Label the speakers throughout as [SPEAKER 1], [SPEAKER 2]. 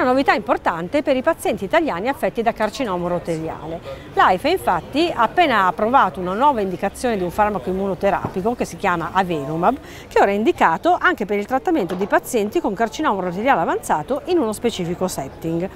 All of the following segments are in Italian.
[SPEAKER 1] una novità importante per i pazienti italiani affetti da carcinoma roteriale. L'AIFA infatti ha appena approvato una nuova indicazione di un farmaco immunoterapico che si chiama Avelumab, che ora è indicato anche per il trattamento di pazienti con carcinoma roteriale avanzato in uno specifico setting.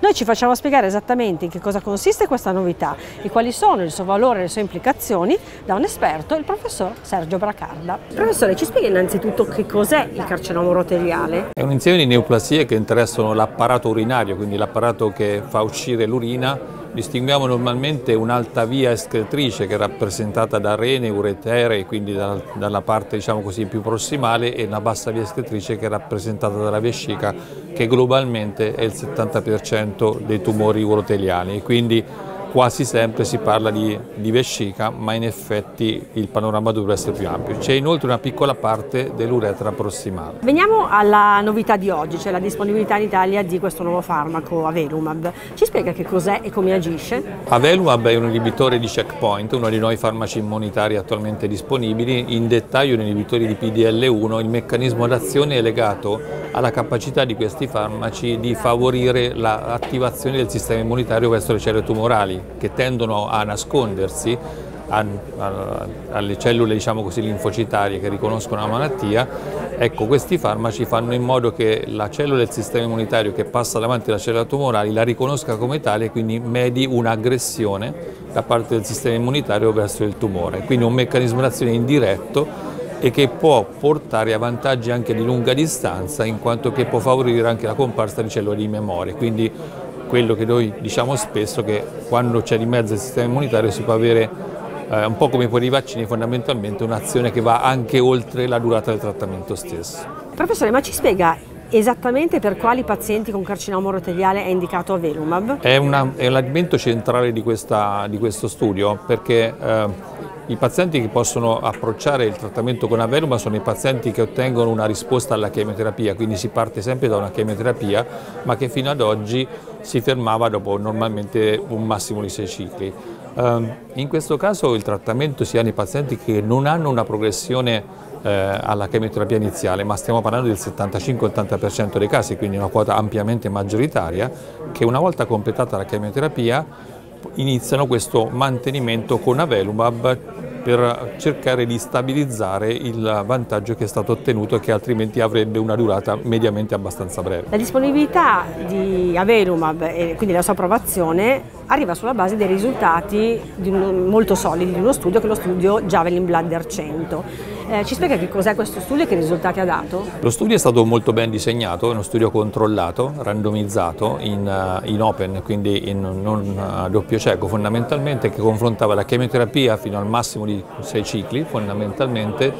[SPEAKER 1] Noi ci facciamo spiegare esattamente in che cosa consiste questa novità e quali sono il suo valore e le sue implicazioni da un esperto, il professor Sergio Bracarda. Professore, ci spiega innanzitutto che cos'è il carcinoma roteriale?
[SPEAKER 2] È un insieme di neoplasie che interessano l'apparato urinario, quindi l'apparato che fa uscire l'urina distinguiamo normalmente un'alta via escretrice che è rappresentata da rene, uretere, quindi da, dalla parte diciamo così, più prossimale e una bassa via escretrice che è rappresentata dalla vescica che globalmente è il 70% dei tumori uroteliani. Quindi quasi sempre si parla di, di, vescica, ma in effetti il panorama dovrebbe essere più ampio. C'è inoltre una piccola parte dell'uretra prossimale.
[SPEAKER 1] Veniamo alla novità di oggi, cioè la disponibilità in Italia di questo nuovo farmaco Avelumab. Ci spiega che cos'è e come agisce?
[SPEAKER 2] Avelumab è un inibitore di checkpoint, uno dei nuovi farmaci immunitari attualmente disponibili. In dettaglio un inibitore di PDL1, il meccanismo d'azione è legato alla capacità di questi farmaci di favorire l'attivazione del sistema immunitario verso le cellule tumorali che tendono a nascondersi a, a, alle cellule diciamo così, linfocitarie che riconoscono la malattia, ecco questi farmaci fanno in modo che la cellula del sistema immunitario che passa davanti alla cellula tumorale la riconosca come tale e quindi medi un'aggressione da parte del sistema immunitario verso il tumore, quindi un meccanismo d'azione indiretto e che può portare a vantaggi anche di lunga distanza in quanto che può favorire anche la comparsa di cellule di memoria, quindi quello che noi diciamo spesso che quando c'è di mezzo il sistema immunitario si può avere eh, un po' come per i vaccini fondamentalmente un'azione che va anche oltre la durata del trattamento stesso.
[SPEAKER 1] Professore, ma ci spiega esattamente per quali pazienti con carcinoma rotagliale è indicato Avelumab?
[SPEAKER 2] È, una, è l'alimento centrale di, questa, di, questo studio perché eh, i pazienti che possono approcciare il trattamento con Avelumab sono i pazienti che ottengono una risposta alla chemioterapia, quindi si parte sempre da una chemioterapia ma che fino ad oggi si fermava dopo normalmente un massimo di sei cicli. Ehm, in questo caso il trattamento si ha nei pazienti che non hanno una progressione eh, alla chemioterapia iniziale, ma stiamo parlando del 75-80% dei casi, quindi una quota ampiamente maggioritaria, che una volta completata la chemioterapia iniziano questo mantenimento con Avelumab per cercare di stabilizzare il vantaggio che è stato ottenuto e che altrimenti avrebbe una durata mediamente abbastanza breve.
[SPEAKER 1] La disponibilità di Avelumab e quindi la sua approvazione arriva sulla base dei risultati un, molto solidi di uno studio che è lo studio Javelin Bladder 100. Eh, ci spiega che cos'è questo studio e che risultati ha dato?
[SPEAKER 2] Lo studio è stato molto ben disegnato, è uno studio controllato, randomizzato in, eh, in open, quindi in non a doppio cieco fondamentalmente, che confrontava la chemioterapia fino al massimo di sei cicli fondamentalmente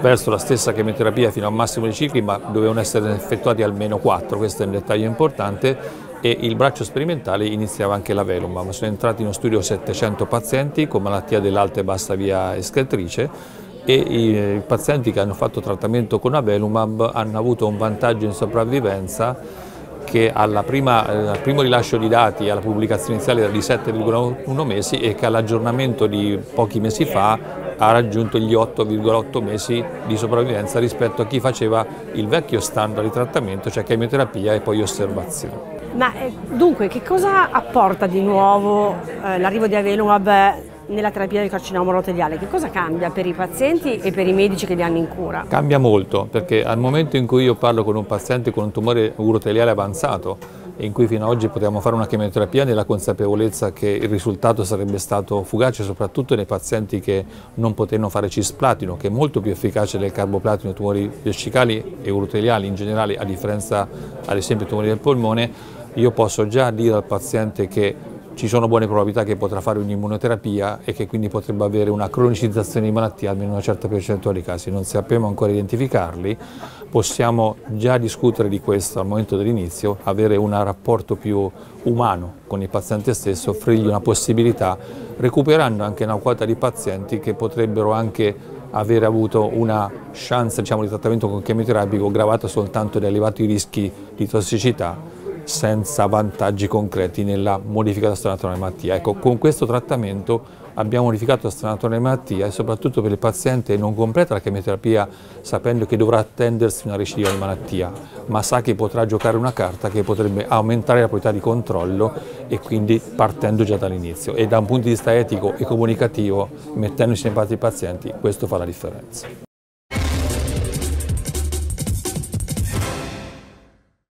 [SPEAKER 2] verso la stessa chemioterapia fino al massimo di cicli ma dovevano essere effettuati almeno quattro, questo è un dettaglio importante e il braccio sperimentale iniziava anche la Velumab. Sono entrati in uno studio 700 pazienti con malattia dell'alta e bassa via escretrice e i pazienti che hanno fatto trattamento con Avelumab hanno avuto un vantaggio in sopravvivenza che prima, eh, al primo rilascio di dati alla pubblicazione iniziale era di 7,1 mesi e che all'aggiornamento di pochi mesi fa ha raggiunto gli 8,8 mesi di sopravvivenza rispetto a chi faceva il vecchio standard di trattamento, cioè chemioterapia e poi osservazione.
[SPEAKER 1] Ma eh, dunque, che cosa apporta di nuovo eh, l'arrivo di Avelumab nella terapia del carcinoma uroteliale? Che cosa cambia per i pazienti e per i medici che li hanno in cura?
[SPEAKER 2] Cambia molto, perché al momento in cui io parlo con un paziente con un tumore uroteliale avanzato, in cui fino ad oggi potevamo fare una chemioterapia nella consapevolezza che il risultato sarebbe stato fugace soprattutto nei pazienti che non potevano fare cisplatino che è molto più efficace del carboplatino tumori vescicali e uroteliali in generale a differenza ad esempio dei tumori del polmone io posso già dire al paziente che ci sono buone probabilità che potrà fare un'immunoterapia e che quindi potrebbe avere una cronicizzazione di malattia almeno in una certa percentuale di casi. Non sappiamo ancora identificarli, possiamo già discutere di questo al momento dell'inizio, avere un rapporto più umano con il paziente stesso, offrirgli una possibilità, recuperando anche una quota di pazienti che potrebbero anche avere avuto una chance diciamo, di trattamento con chemioterapico gravata soltanto da elevati rischi di tossicità senza vantaggi concreti nella modifica della della malattia. Ecco, con questo trattamento abbiamo modificato sanatorio di malattia e soprattutto per il paziente non completa la chemioterapia sapendo che dovrà attendersi una recidiva di malattia, ma sa che potrà giocare una carta che potrebbe aumentare la probabilità di controllo e quindi partendo già dall'inizio. E da un punto di vista etico e comunicativo, mettendosi in parte i pazienti, questo fa la differenza.